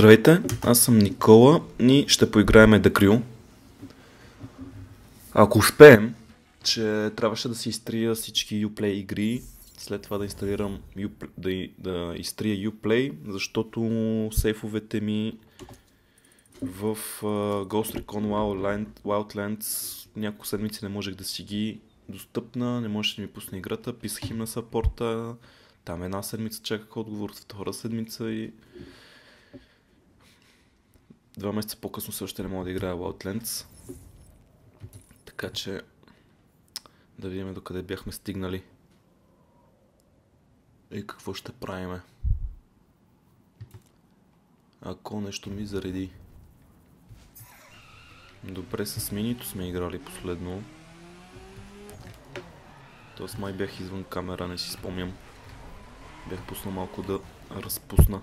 Здравейте, аз съм Никола и ще поиграем Crew. Ако успеем, че трябваше да си изтрия всички Uplay игри, след това да инсталирам Uplay, да, изтрия Uplay, защото сейфовете ми в uh, Ghost Recon Wildland, Wildlands няколко седмици не можех да си ги достъпна, не можеше да ми пусне играта, писах им на саппорта, там една седмица чаках отговор, втора седмица и Два месеца по-късно също не мога да играя Wildlands. Така че да видим докъде бяхме стигнали. И какво ще правиме. Ако нещо ми зареди. Добре, с минито сме играли последно. Тоест май бях извън камера, не си спомням. Бях пуснал малко да разпусна.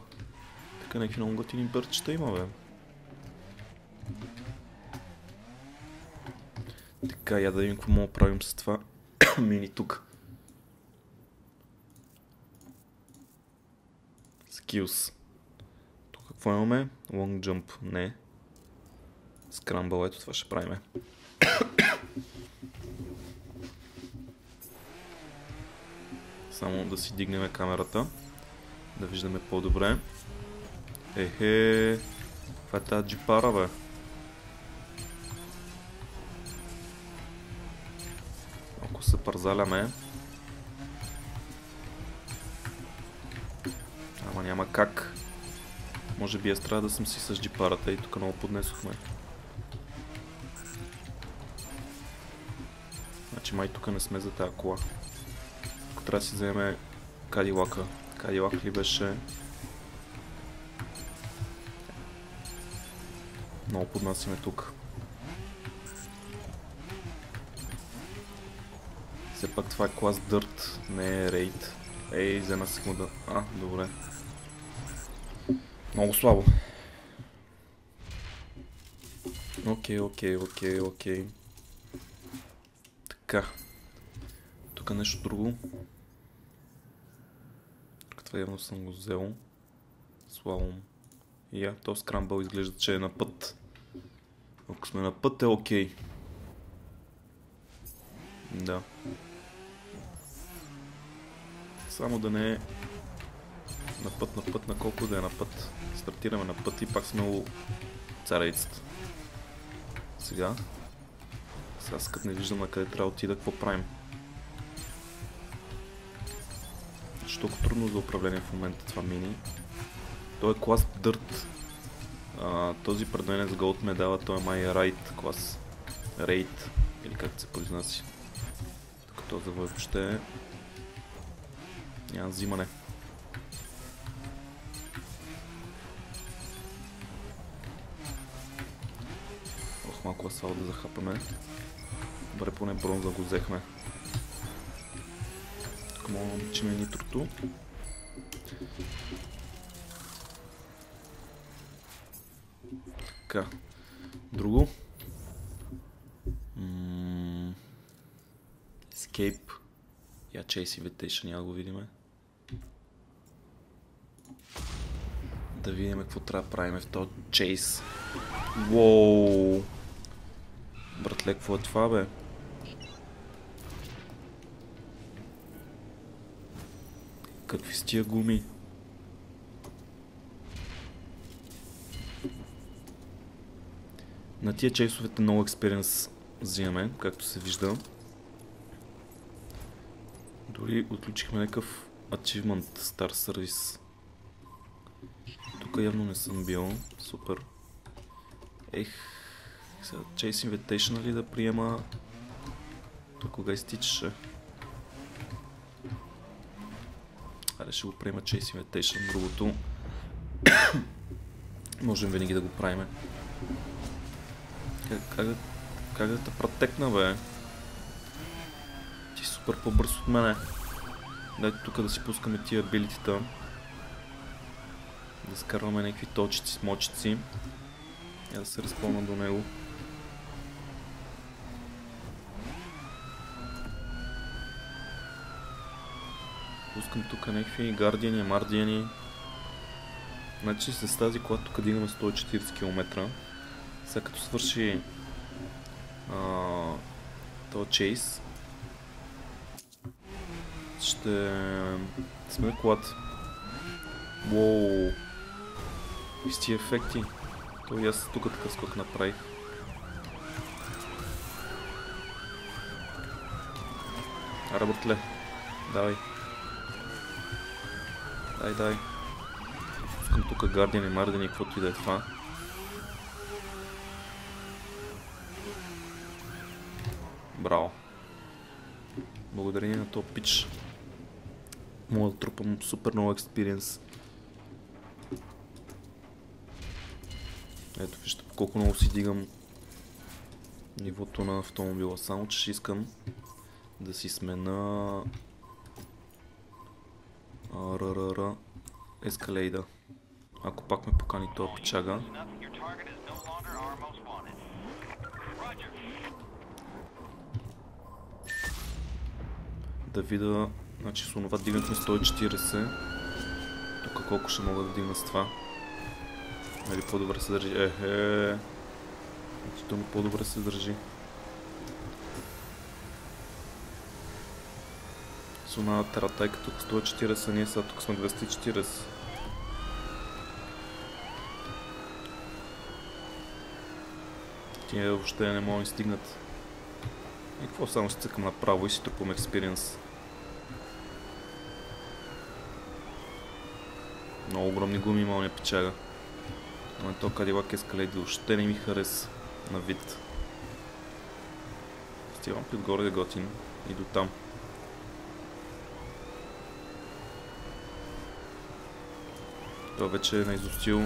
Така някакви много готини бърчета има, бе. Така, я да видим какво мога правим с това мини тук. Skills. Тук какво имаме? Long jump. Не. Scramble. Ето това ще правиме. Само да си дигнем камерата. Да виждаме по-добре. Ехе. Това е тази джипара, бе. Се парзаляме. Ама няма как. Може би аз трябва да съм си с джипарата и тук много поднесохме. Значи май тук не сме за тази кола. Ако трябва да си вземе Кадилака. Кадилак ли беше? Много поднасяме тук. Все пак това е клас Дърт, не е рейд. Ей, за една секунда. А, добре. Много слабо. Окей, окей, окей, окей. Така. Тук нещо друго. Тук това явно съм го взел. Славом. Я, то скрамбъл изглежда, че е на път. Ако сме на път е окей. Да. Само да не е на път, на път, на колко да е на път. Стартираме на път и пак сме у царейцата. Сега. Сега скът не виждам на къде трябва да отида, какво правим. Защо толкова трудно за управление в момента това мини? Той е клас Dirt. А, този пред мен с Gold медала, той е май Ride клас. Raid, или как се произнася. Докато за въобще няма взимане. Ох, малко асфал да захапаме. Добре, поне бронза го взехме. Тук мога да намечиме нитрото. Chase Invitation, няма го видиме. Да видим какво трябва да правим в този чейс. Уоу! Братле, какво е това, бе? Какви с тия гуми? На тия чейсовете много експириенс взимаме, както се вижда. Дори отключихме някакъв achievement Star Service. Тук явно не съм бил. Супер. Ех, сега Chase Invitation ли да приема? Тук кога изтичаше? Аре ще го приема Chase Invitation, другото. Можем винаги да го правиме. Как, как, как да те протекна, бе? Ти супер по-бърз от мене. Дайте тук да си пускаме тия билитита. Да скарваме някакви точици мочици. И да се разпълна до него. Пускам тук някакви гардиани, мардиани. Значи с тази кола тук дигаме 140 км. Сега като свърши а, този чейс, ще сме колата. Уоу! И ефекти. То и аз тук такъв скок направих. Ара, братле. Давай. Дай, дай. Искам тук гардиани, мардени, каквото и да е това. Браво. Благодарение на този пич. Мога да трупам супер много експириенс. Ето вижте колко много си дигам нивото на автомобила. Само че ще искам да си сме на РРР ескалейда. Ако пак ме покани този печага. Да видя, значи с онова дигнахме 140. Тук колко ще мога да дигна с това. Нали по-добре се държи? Ехе. Значи то по-добре се държи. С една таратайка тук 140, ние сега тук сме 240. Тия въобще не могат да стигнат. И какво само си цъкам направо и си трупам експириенс. Много огромни гуми има не печага. Но то Cadillac Escalade въобще не ми хареса на вид. Стигам пред да готин и до там. Той вече е наизустил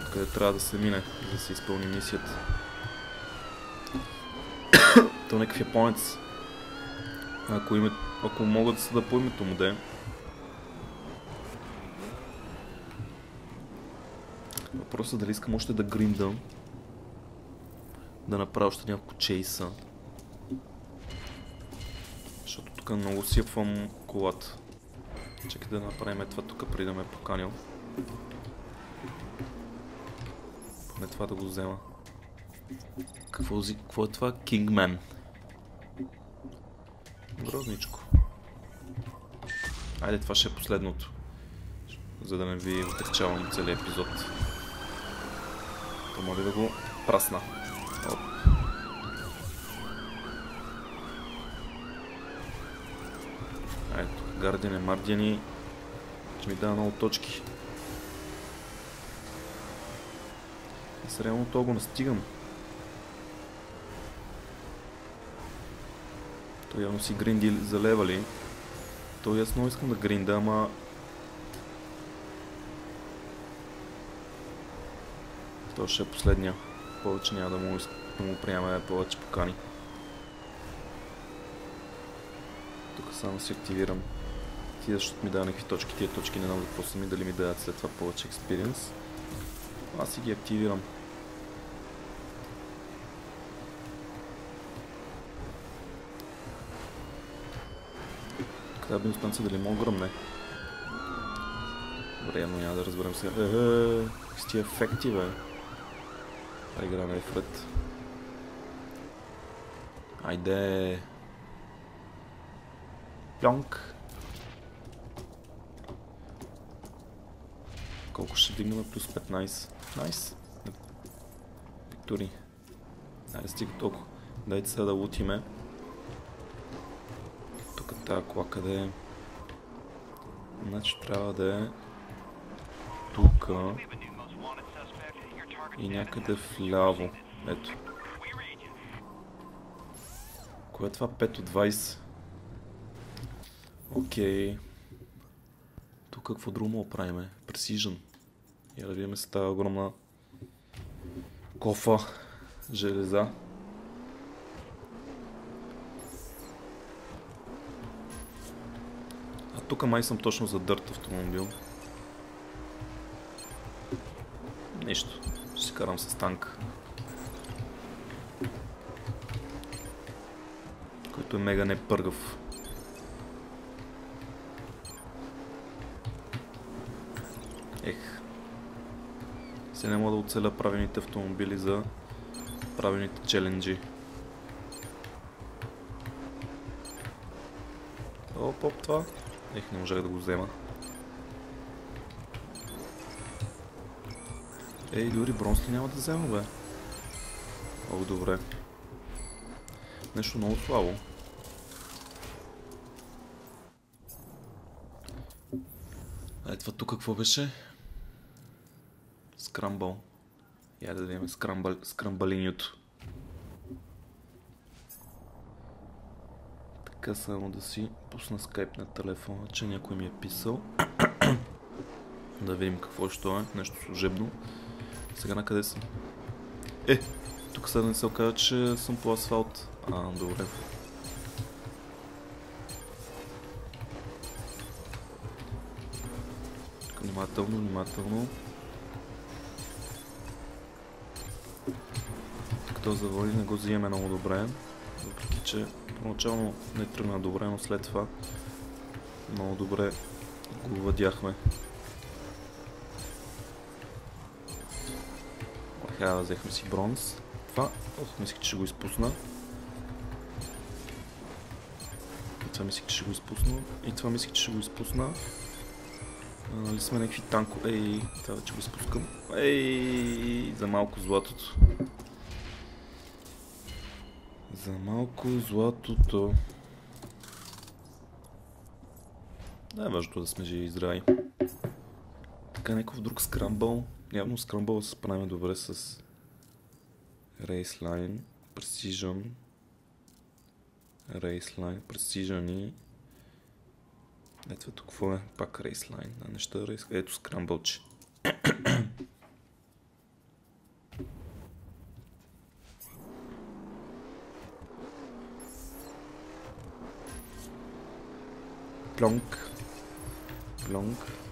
откъде трябва да се мине, за да се изпълни мисията. То някакъв японец. Ако, име, ако могат да съда по името му да е. Въпросът дали искам още да гриндам. Да направя още няколко чейса. Защото тук много сипвам колата. Чакай да направим това тук преди да ме е поканил. Поне това да го взема. Какво, какво е това? Кингмен. Грозничко. Айде, това ще е последното. За да не ви отекчавам целият епизод. То моля да го прасна. Оп. Ето, гардиане, мардиани. Ще ми дава много точки. Аз реално това го настигам. Той явно си гринди за левали. Той много искам да гринда, ама... Това ще е последния. Повече няма да му, да му приемаме повече покани. Тук само си активирам тия, защото ми дава някакви точки. Тия точки не знам какво са ми, дали ми дадат след това повече експириенс. Аз си ги активирам. Тази станция дали мога гръмне? Добре, явно няма да разберем сега. Еее, с тия ефекти, бе. Игра е Фред. Айде. Пьонк. Колко ще вдигнем? Плюс 15. Найс. Виктори. Айде стига толкова. Дайте сега да лутиме. Тук тази кола къде е? Значи трябва да е тук и някъде вляво. Ето. Кое е това 5 от 20? Окей. Тук какво друго мога правиме? Precision. Я да видим с тази огромна кофа железа. А тук май съм точно за дърт автомобил. Нищо. Ще се карам с танк. Който е мега непъргав. Ех, После не мога да оцеля правилните автомобили за правилните челенджи. Оп, оп, това. Ех, не можах да го взема. Ей, дори бронз ли няма да взема, бе? Много добре. Нещо много слабо. Ай, това тук какво беше? Скрамбъл. Я да видим скрамбъл, скрамбалиньото. Така само да си пусна скайп на телефона, че някой ми е писал. да видим какво ще е. Нещо служебно. Сега на къде съм? Е, тук сега не се окажа, че съм по асфалт. А, добре. Внимателно, внимателно. Като заводи не го взимаме много добре. Въпреки, че поначално не тръгна добре, но след това много добре го въдяхме. Аха, взехме си бронз. Това, ох, мислих, че ще го изпусна. И това мислих, че ще го изпусна. И това мислих, че ще го изпусна. Нали сме някакви танко... Ей, това вече го изпускам. Ей, за малко златото. За малко златото. Да, е важното да сме живи и здрави. Така, някакъв друг скрамбъл. Явно скрамбъл се справим добре с Raceline, Precision, Raceline, Precision и ето тук какво е? Пак Raceline, а неща Race... Ето скрамбълче. Плонк. Плонк.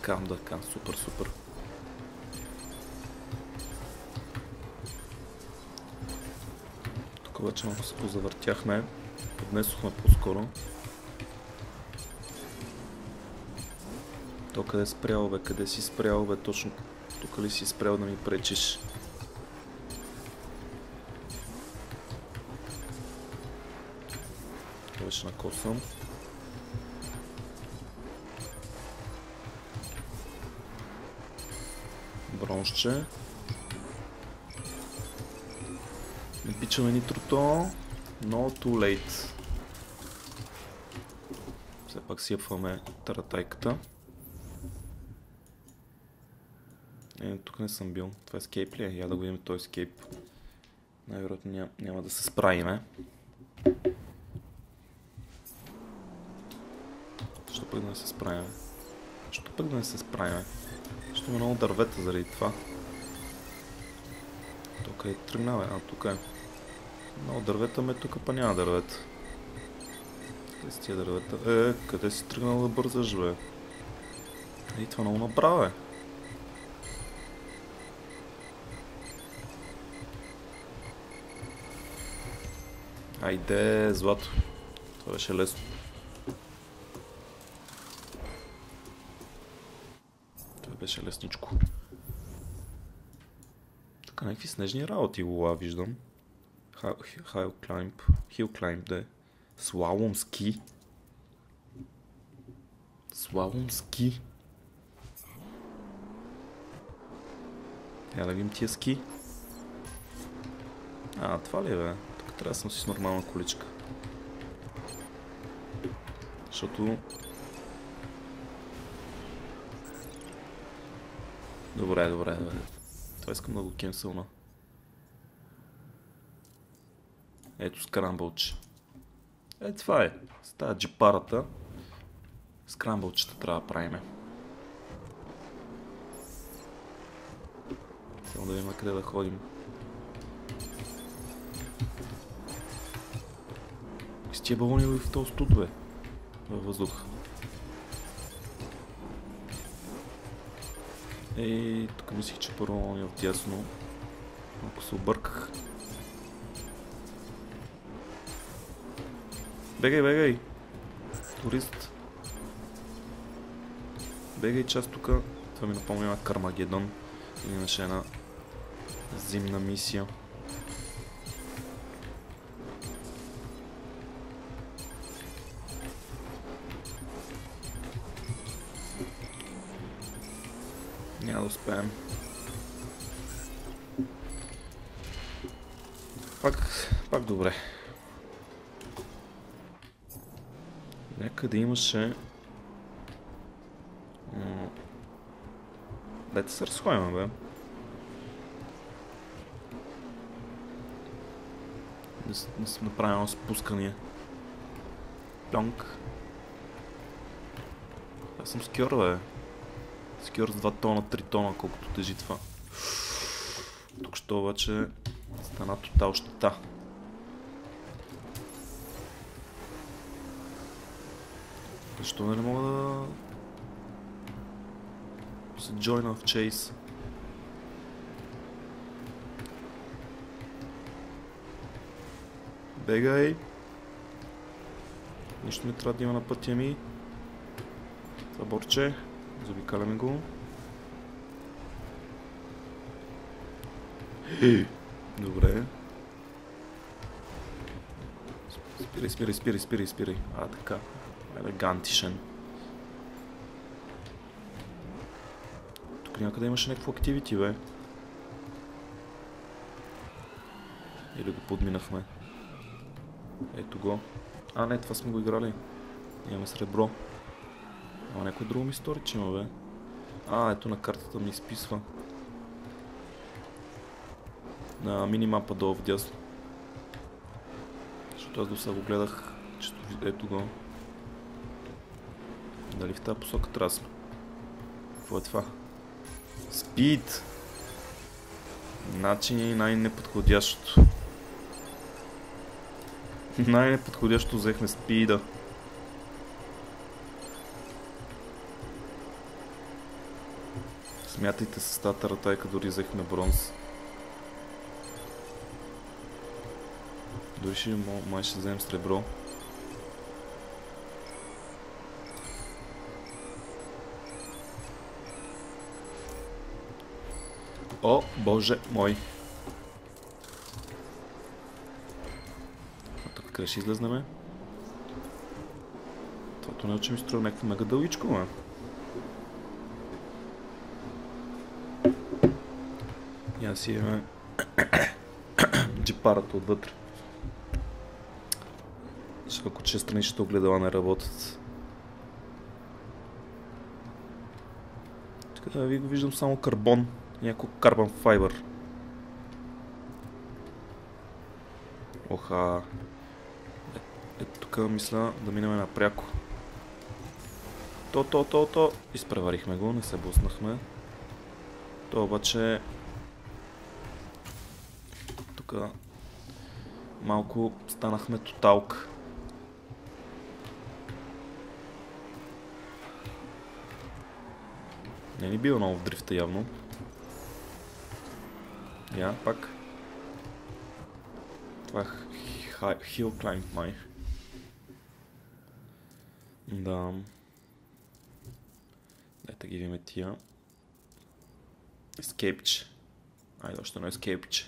Кам да кам, супер, супер. Тук вече малко се позавъртяхме. Поднесохме по-скоро. То къде спрял бе? Къде си спрял бе? Точно тук ли си спрял да ми пречиш? Беше накосвам. Бронзче. Напичаме нитрото. No too late. Все пак си епваме таратайката. Е, тук не съм бил. Това е скейп ли е? Я да го видим този скейп. Най-вероятно няма, няма да се справиме. Що пък да не се справиме? Що пък да не се справиме? Има много дървета заради това. Тук е тръгнал, а тук е. Много дървета ме тук па няма дървета. Къде си тия дървета? Е, къде си тръгнал да бързаш, бе? Ей, това много направо е. Айде, злато. Това беше лесно. Това беше лесничко. Така, някакви снежни работи лула виждам. Хил клаймп. Хил клаймп, да е. Слалом ски. Слалом ски. Я да видим тия ски. А, това ли е, бе? Тук трябва да съм си с нормална количка. Защото... Добре, добре, добре. Това искам да го кенсълна. Ето скрамбълче. Е, това е. С тази джипарата скрамбълчета трябва да правиме. Само да видим къде да ходим. С тия балони в този студ, бе. Във въздух. Ей, тук мислих, че първо е отясно. Малко се обърках. Бегай, бегай! Турист. Бегай част тук. Това ми напомня на Кармагедон. Имаше една зимна мисия. Успеем. Пак, пак добре. Някъде имаше... Дайте се разходим, бе. Не, не съм направил едно спускане. Пьонк. Аз съм скьор, бе. Скьор с 2 тона, 3 тона, колкото тежи това. Тук що обаче стана тотал щета. Защо не мога да се join в Chase? Бегай! Нищо не трябва да има на пътя ми. Това борче. Заобикаляме го. Добре. Спирай, спирай, спирай, спирай, спирай. А, така. Елегантишен. Тук някъде имаше някакво активити, бе. Или го подминахме. Ето го. А, не, това сме го играли. Имаме сребро. Ама някой друго ми стори, че има, бе. А, ето на картата ми изписва. На минимапа долу в дясно. Защото аз до сега го гледах, че ето го. Дали в тази посока трябва сме? Какво е това? Спид! Значи най-неподходящото. Най-неподходящо взехме спида. Смятайте с тази таратайка, дори взехме бронз. Дори ще май ще вземем сребро. О, боже мой. А тук къде ще излезнеме? Това тунел, че ми струва някакво мега дългичко, ма. Я си имаме джипарата отвътре. Защото ако че страничните огледала не работят. Така да ви го виждам само карбон. Някой карбон файбър. Оха. Е, ето тук мисля да минем напряко. То, то, то, то. Изпреварихме го, не се буснахме. То обаче... малко станахме тоталка. Не ни бива много в дрифта явно. Я, пак. Това е хи- Hill Climb май. Да. Дайте ги видим тия. Escape. Айде, още едно escape.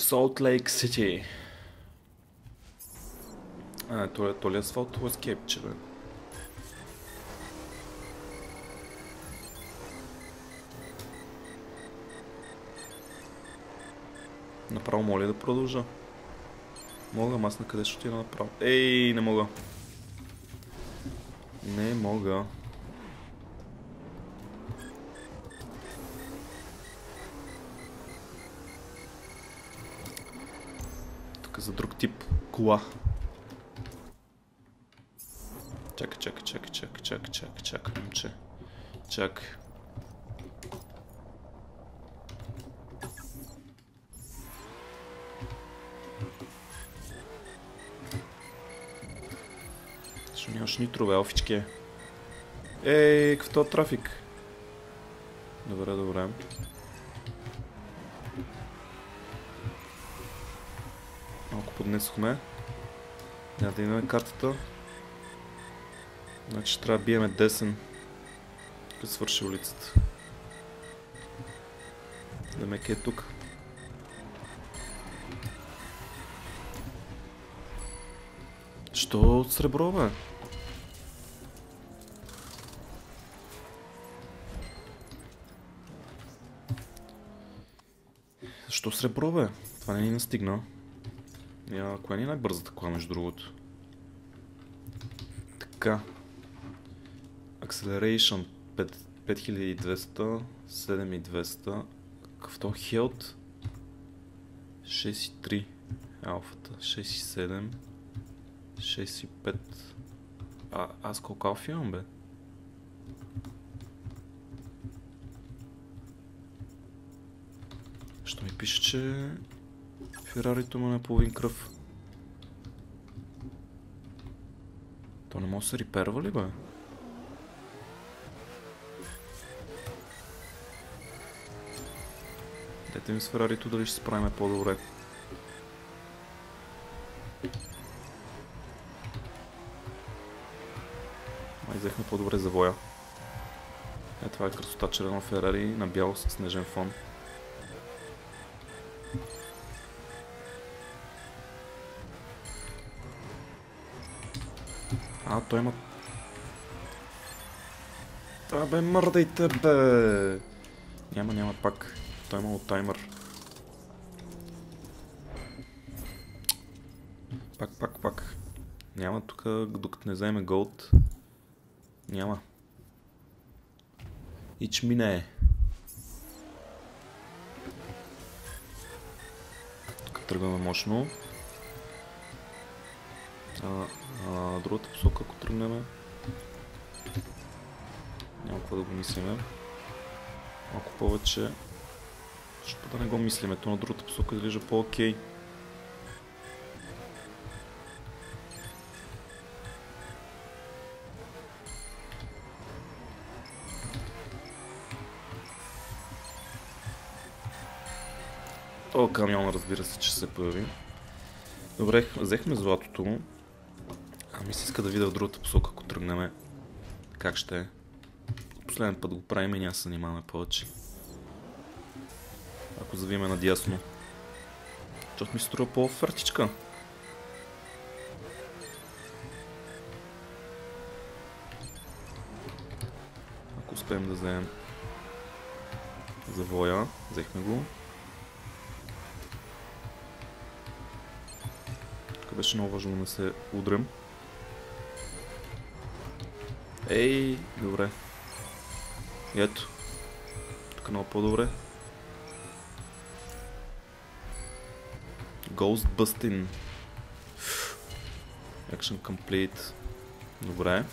В Salt Lake City. А, то е, то ли е асфалтово escape, бе? Направо моля да продължа. Мога, аз на къде ще отида направо? Ей, не мога. Не мога. Е за друг тип кола. Чакай, чакай, чакай, чакай, чакай, чакай, чакай, момче. Чакай. Защо нямаш нитрове, офички? Ей, какъв това трафик? Добре, добре. Поднесохме. Няма да имаме картата. Значи трябва да биеме десен. Е свърши улицата. Демек е тук. Що от сребро, бе? Защо сребро, бе? Това не ни настигна. Я, коя ни е най-бързата кола, между другото? Така. Acceleration 5, 5200, 7200. Какъв то хелт? 6,3. Алфата. 6,7. 6,5. А, аз колко алфа имам, бе? Що ми пише, че Ферарито му е половин кръв. То не може да се реперва ли, бе? Дайте ми с Ферарито дали ще се справим по-добре. Май взехме по-добре завоя. Е, това е красота червено Ферари на бял с снежен фон. Той има... А, бе, мърдайте, бе! Няма, няма пак. Той има таймер. Пак, пак, пак. Няма тук, докато не вземе голд. Няма. Ичмине е. Тук тръгваме мощно. Другата посока, ако тръгнем, няма какво да го мислиме. Малко повече. Защо да не го мислиме? То на другата посока изглежда по-окей. О, камион, разбира се, че се появи. Добре, взехме златото му. Ами се иска да видя в другата посока, ако тръгнем. Как ще е. Последен път го правим и няма се занимаваме повече. Ако завиме надясно. Защото ми се струва по-фъртичка. Ако успеем да вземем завоя, взехме го. Тук беше много важно да не се удрем. Ей, добре. Ето. Тук е много по-добре. Ghost Busting. Action complete. Добре.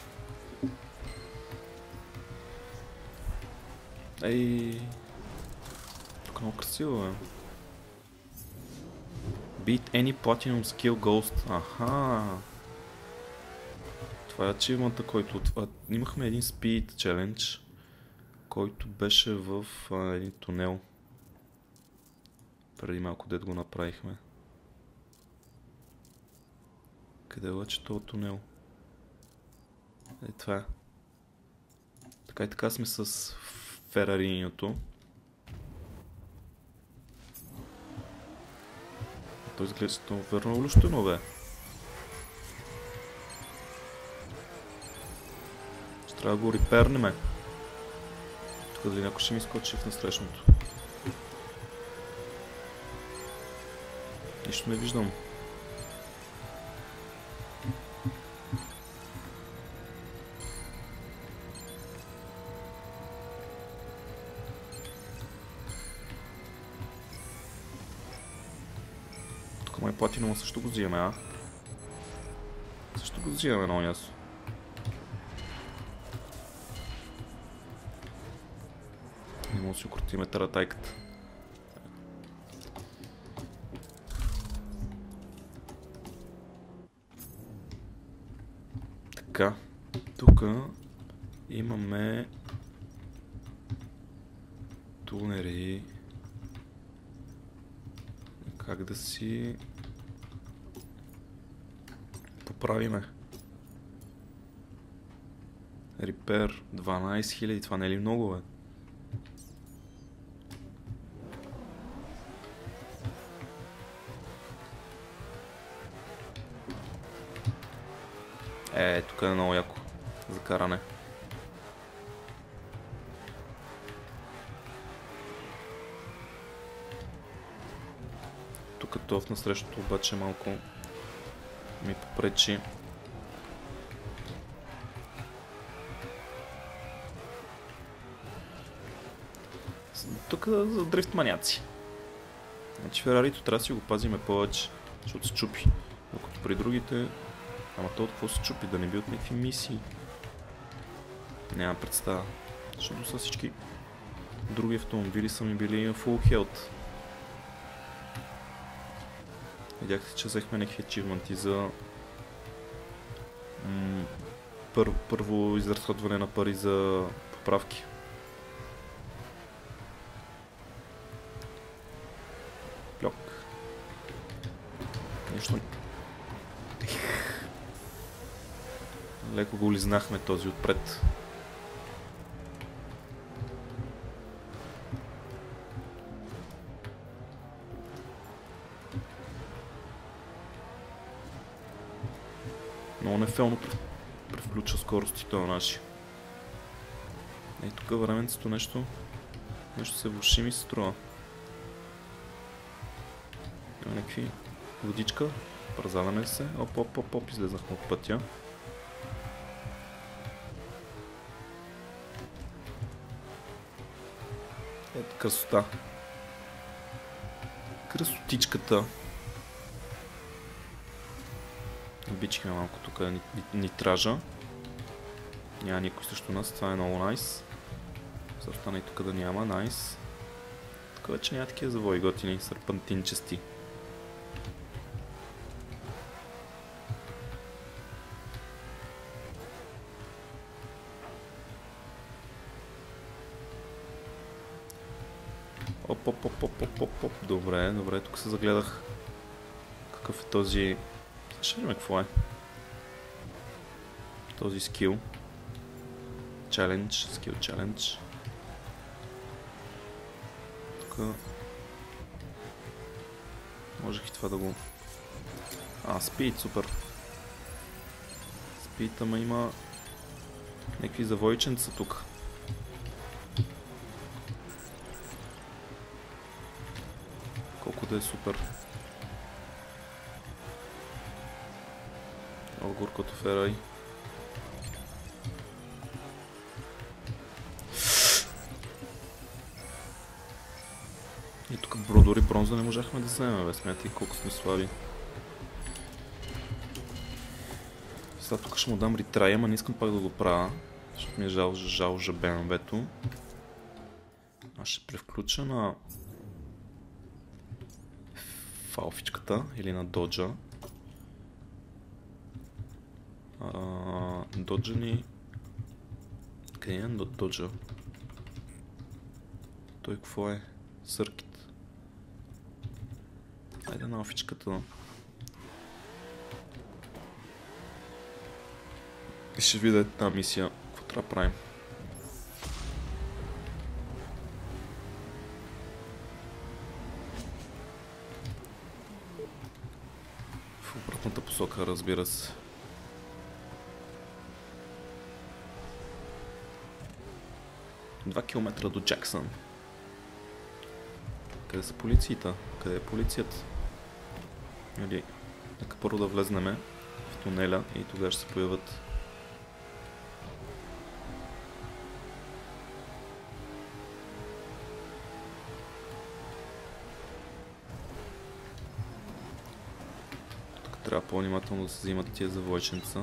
Ей. Тук е много красиво, бе. Beat any platinum skill ghost. Аха. Това е ачивмента, който... Това... Имахме един speed challenge, който беше в а, един тунел. Преди малко дед го направихме. Къде е лъче този тунел? Е, това е. Така и така сме с Ферариньото. Той изглежда верно лущено, бе. Трябва да го репернеме. Тук дали някой ще ми скочи в насрещното. Нищо не виждам. Тук май платинума също го взимаме, а? Също го взимаме много ясно. Си укротиме таратайката. Така, тук имаме тунери. Как да си поправиме? Репер 12 000, това не е ли много, бе? Е, тук е много яко за каране. Тук това в насрещото обаче малко ми попречи. Тук за дрифт маняци. Значи Ферарито трябва да си го пазиме повече, защото се чупи. Докато при другите... Ама то от какво се чупи? Да не би от някакви мисии. Няма представа. Защото са всички други автомобили са ми били full health. Видяхте, че взехме някакви ачивменти за първо изразходване на пари за поправки. Го лизнахме този отпред. Много нефелно превключа скоростите на наши. Ей, тук временцето нещо... Нещо се влуши ми се струва. Има някакви водичка. Празаваме се. Оп, оп, оп, оп, излезнахме от пътя. Красота. Красотичката. Обичихме малко тук нитража. Няма никой срещу нас, това е много найс. Nice. Остана и тук да няма, найс. Тук вече няма такива завои готини, сърпантинчести. Оп, оп, оп, оп, оп, оп, оп. Добре, добре, тук се загледах. Какъв е този... Ще видим какво е. Този скил. Challenge, скил challenge. Тук... Можех и това да го... А, спид, супер. Спид, ама има... Някакви завойченца тук. Да е супер. Огур като Ферай. И тук бро, дори бронза не можахме да вземем, бе. Смятай колко сме слаби. Сега тук ще му дам ретрай, ама не искам пак да го правя. Защото ми е жал, жал жабенвето. Аз ще превключа на фалфичката или на доджа. доджа ни... Къде е доджа? Той какво е? Съркит. Айде на офичката. И ще видя една мисия. Какво трябва да правим? Посока, разбира се. Два километра до Джаксън. Къде са полицията? Къде е полицията? Или, нека първо да влезнеме в тунеля и тогава ще се появят трябва по-внимателно да се взимат тия завойченца.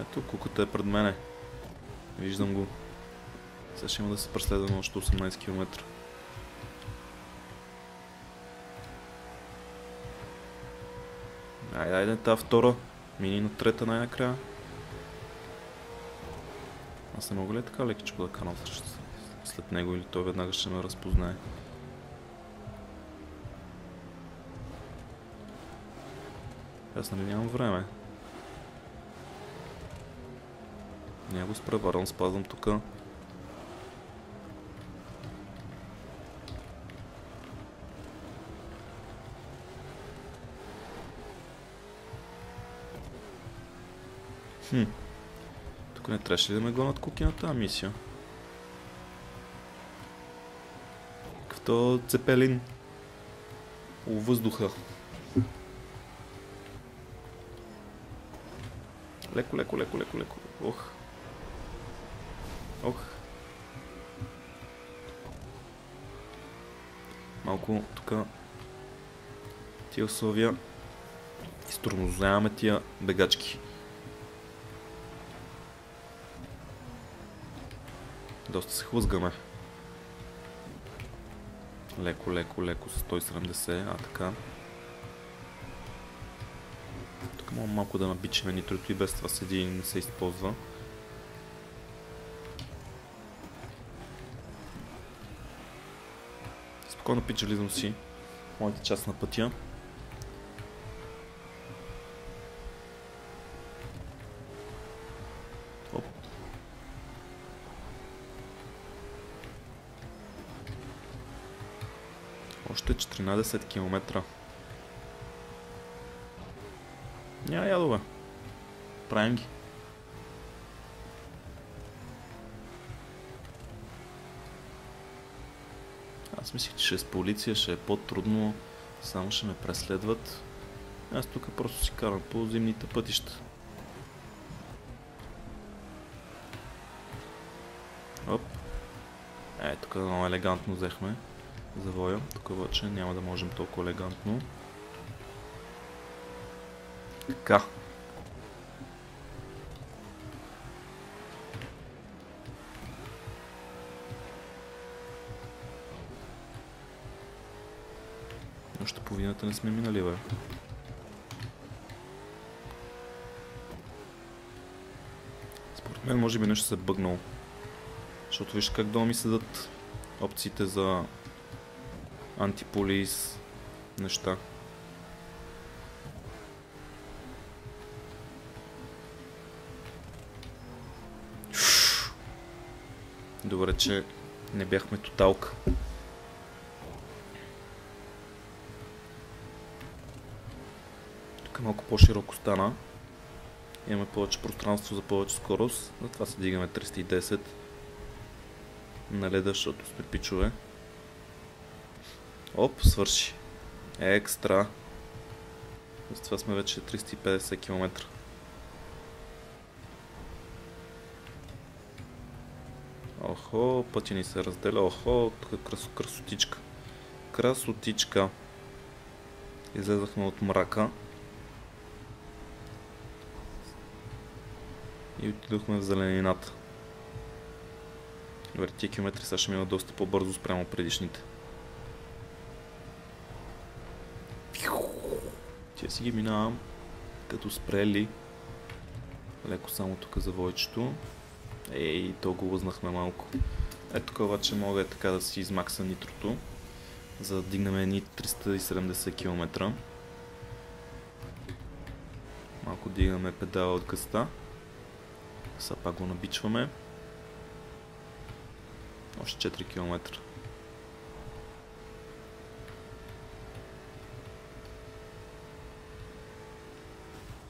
Ето, куката е пред мене. Виждам го. Сега ще има да се преследваме още 18 км. Айде, айде, тази втора. Мини на трета най-накрая. Аз не мога ли така лекичко да канал след него или той веднага ще ме разпознае? Аз нали нямам време. няма го спреварвам, спазвам тук. Хм. Тук не трябваше ли да ме гонят куки на мисия? Какъвто цепелин. У въздуха. Леко, леко, леко, леко, леко. Ох. Ох. Малко тук тия условия изтормозяваме тия бегачки. Доста се хлъзгаме. Леко, леко, леко с 170, а така. Мога малко да набичаме нитрото и без това седи и не се използва. Спокойно пичализъм си. Моята част на пътя. Още 14 км. Няма ядове. Правим ги. Аз мислих, че ще е с полиция, ще е по-трудно. Само ще ме преследват. Аз тук просто си карам по зимните пътища. Оп. Е, тук много елегантно взехме завоя. Тук обаче няма да можем толкова елегантно. Така. Още половината не сме минали, бе. Според мен може би нещо се е бъгнал. Защото виж как долу ми седат опциите за антиполис неща. Добре, че не бяхме тоталка. Тук малко по-широко стана. Имаме повече пространство за повече скорост. Затова се дигаме 310 на леда, защото сме пичове. Оп, свърши. Екстра. С това сме вече 350 км. Охо, пътя ни се разделя. Охо, тук красо, красотичка. Красотичка. Излезахме от мрака. И отидохме в зеленината. Добре, тия километри сега ще мина доста по-бързо спрямо предишните. Тия си ги минавам като спрели. Леко само тук за войчето. Ей, то го лъзнахме малко. Ето тук обаче мога е така да си измакса нитрото, за да дигнем едни 370 км. Малко дигаме педала от гъста. Сега пак го набичваме. Още 4 км.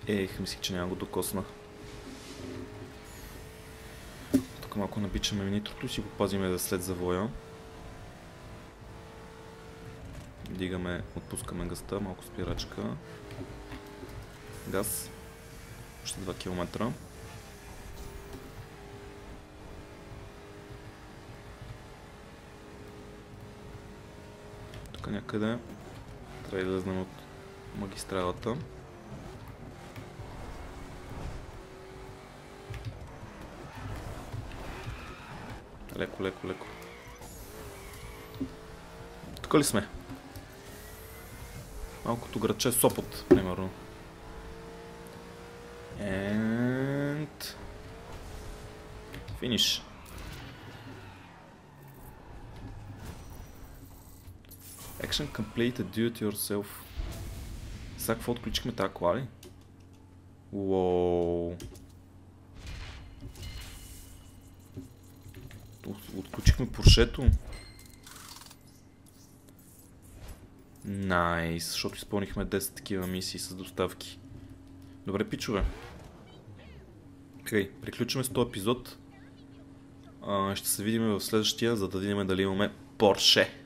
Ех, мислих, че няма го докосна. Тук малко набичаме нитрото си го пазиме за след завоя. Дигаме, отпускаме гъста, малко спирачка. Газ. Още 2 км. Тук някъде трябва да излезнем от магистралата. Леко, леко, леко. Тук ли сме? Малкото градче Сопот, примерно. And... Finish. Action completed, do it yourself. Сега какво отключихме тази кола ли? Уоу. Откучихме поршето. Найс, защото изпълнихме 10 такива мисии с доставки. Добре, пичове. Окей, приключваме с този епизод. А, ще се видим в следващия, за да видим дали имаме Порше.